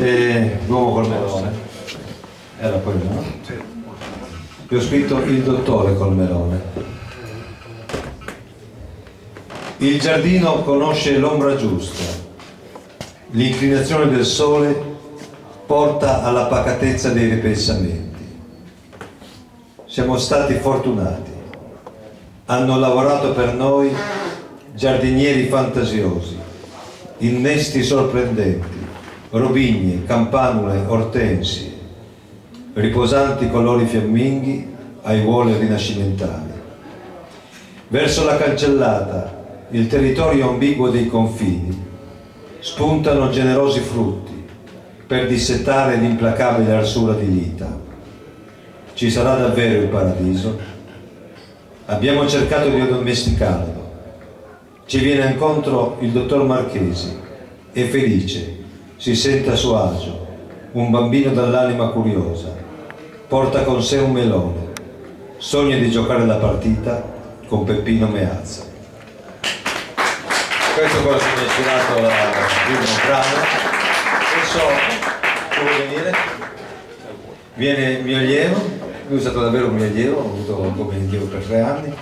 eh, l'uomo col melone. Era quello no? vi ho scritto il dottore col melone. Il giardino conosce l'ombra giusta. L'inclinazione del sole porta alla pacatezza dei ripensamenti. Siamo stati fortunati. Hanno lavorato per noi giardinieri fantasiosi innesti sorprendenti robigne, campanule, ortensie, riposanti colori fiamminghi, aiuole rinascimentali. Verso la cancellata, il territorio ambiguo dei confini, spuntano generosi frutti per dissettare l'implacabile arsura di vita. Ci sarà davvero il paradiso? Abbiamo cercato di addomesticarlo. Ci viene incontro il dottor Marchesi, è felice si sente a suo agio, un bambino dall'anima curiosa, porta con sé un melone, sogna di giocare la partita con Peppino Meazza. Questo cosa mi ha ispirato la primo brano. Adesso vuole venire? Viene il mio allievo, lui è stato davvero un mio allievo, ho avuto come allievo per tre anni,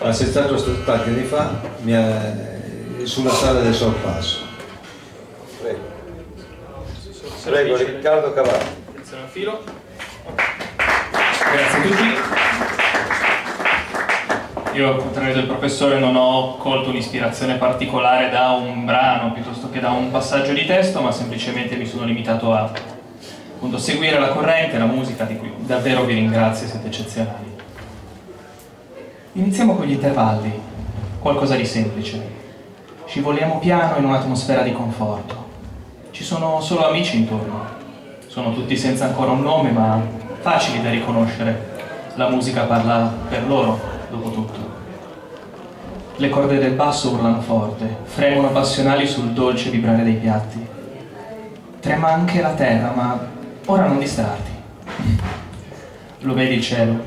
ma se stato tanti anni fa ha, sulla strada del sorpasso Prego, Riccardo Cavalli. Attenzione al filo. Grazie a tutti. Io, al contrario del professore, non ho colto un'ispirazione particolare da un brano piuttosto che da un passaggio di testo, ma semplicemente mi sono limitato a appunto, seguire la corrente, la musica, di cui davvero vi ringrazio, siete eccezionali. Iniziamo con gli intervalli, qualcosa di semplice. Scivoliamo piano in un'atmosfera di conforto. Ci sono solo amici intorno. Sono tutti senza ancora un nome, ma facili da riconoscere. La musica parla per loro, dopo tutto. Le corde del basso urlano forte, fremono passionali sul dolce vibrare dei piatti. Trema anche la terra, ma ora non distrarti. Lo vedi il cielo?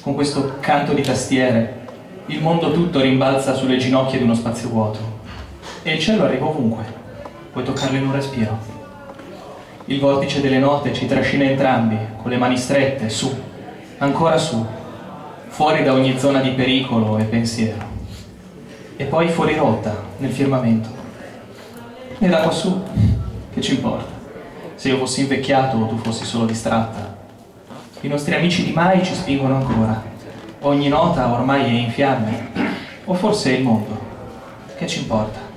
Con questo canto di tastiere, il mondo tutto rimbalza sulle ginocchia di uno spazio vuoto. E il cielo arriva ovunque puoi toccarlo in un respiro. Il vortice delle note ci trascina entrambi, con le mani strette, su, ancora su, fuori da ogni zona di pericolo e pensiero. E poi fuori rotta, nel firmamento. E da quassù, che ci importa? Se io fossi invecchiato o tu fossi solo distratta. I nostri amici di mai ci spingono ancora. Ogni nota ormai è in fiamme. O forse è il mondo. Che ci importa?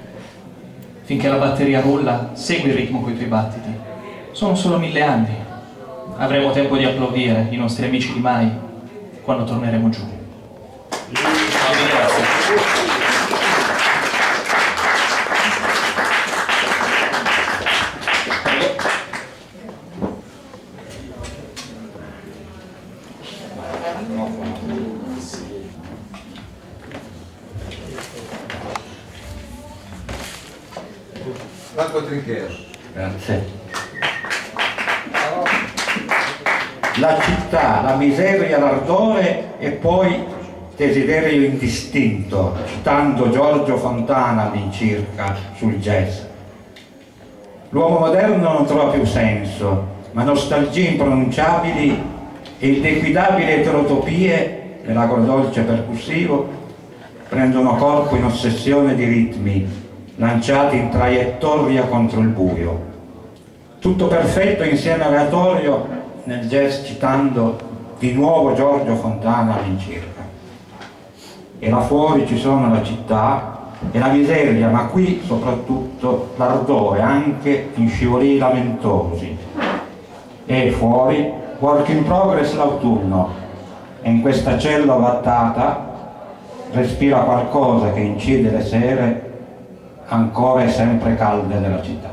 Finché la batteria rulla, segui il ritmo coi tuoi battiti. Sono solo mille anni. Avremo tempo di applaudire i nostri amici di mai quando torneremo giù. Marco Trinchero. Grazie. La città, la miseria, l'ardore e poi desiderio indistinto, citando Giorgio Fontana all'incirca sul jazz. L'uomo moderno non trova più senso, ma nostalgie impronunciabili e inequidabili eterotopie nell'agrodolce percussivo prendono corpo in ossessione di ritmi lanciati in traiettoria contro il buio. Tutto perfetto insieme aleatorio nel jazz citando di nuovo Giorgio Fontana all'incirca. E là fuori ci sono la città e la miseria, ma qui soprattutto l'ardore, anche in scivoli lamentosi. E fuori, work in progress l'autunno, e in questa cella vattata respira qualcosa che incide le sere ancora e sempre calde della città.